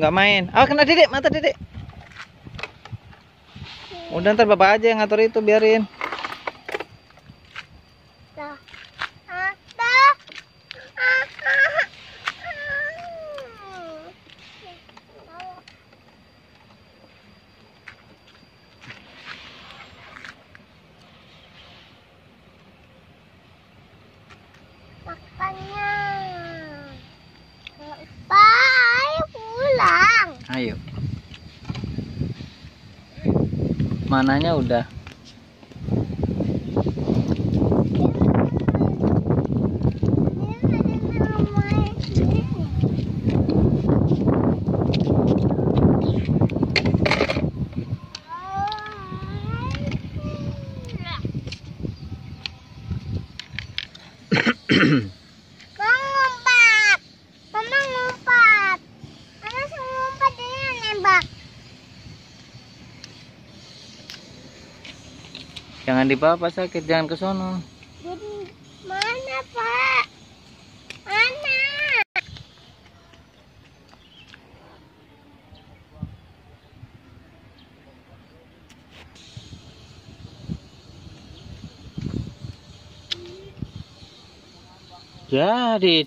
nggak main. Ah kena dedek, mata dedek. Udah ntar bapak aja yang ngatur itu biarin. Dah. Ah, dah. Ah, ah. Makannya. Pak, ayo pulang. Ayo. Mananya udah. Mau Jangan dibawa Pak sakit, jangan ke sono. Mana Pak? Mana? Jadi